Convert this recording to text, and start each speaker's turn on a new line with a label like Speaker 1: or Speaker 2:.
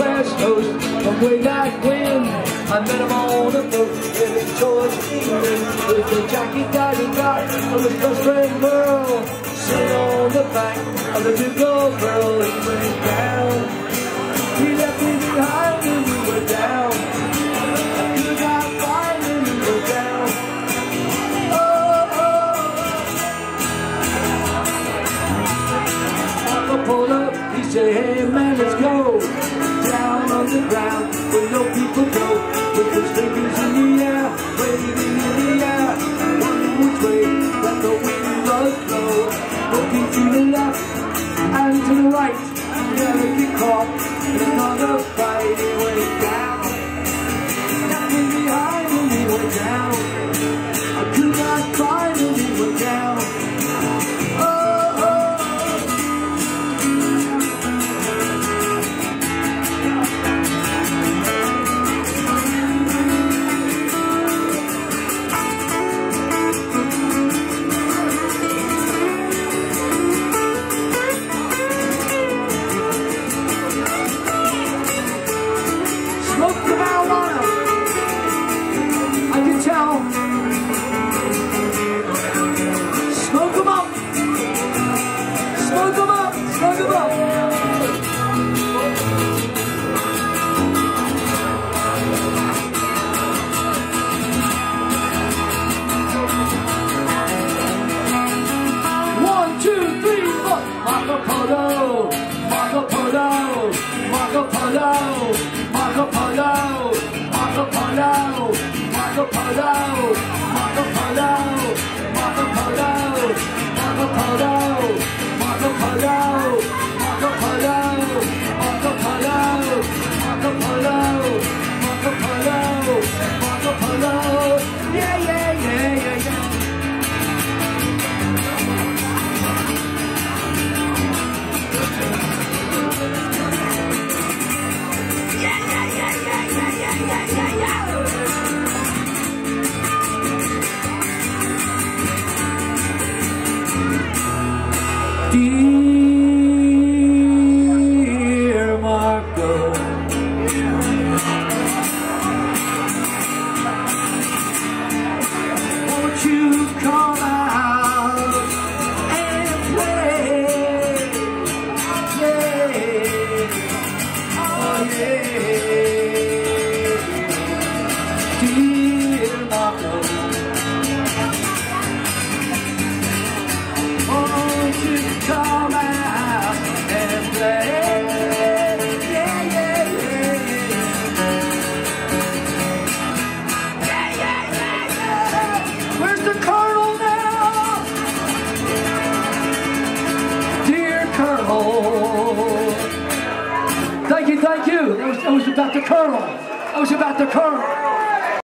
Speaker 1: West Coast from way back when. I met him on a boat in George, England with the jacket that he got from his best friend Merle. Sitting on the bank of the Ducal Pearl, he went down. He left me behind and we were down. I could not find. Oh, oh. Papa pulled up, he said, hey man, let's go down underground where no people go with those fingers in the air, waving in the air, wondering which way that the wind must blow. Looking to the left and to the right, never get caught in another fight. It went down, nothing behind and we went down. Marco Polo, Marco Polo, Marco Polo, Marco Polo, Dear Marco, won't you come out and play? Oh yeah, Thank you. That was, that was about the colonel. That was about the colonel.